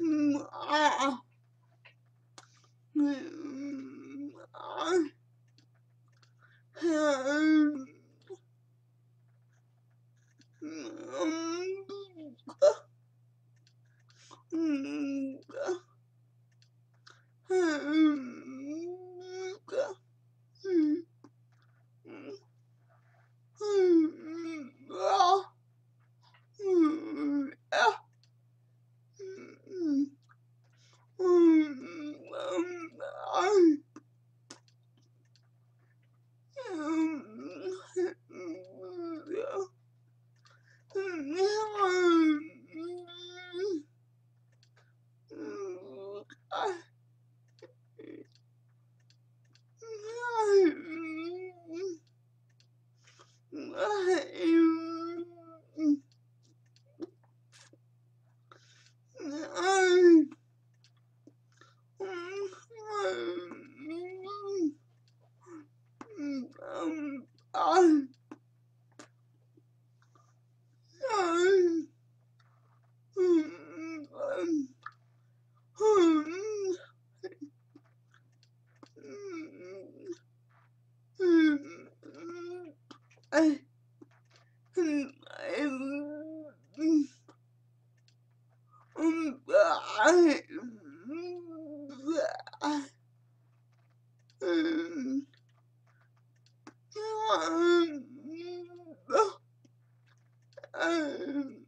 Oh. Um, I, I, I, Um, um,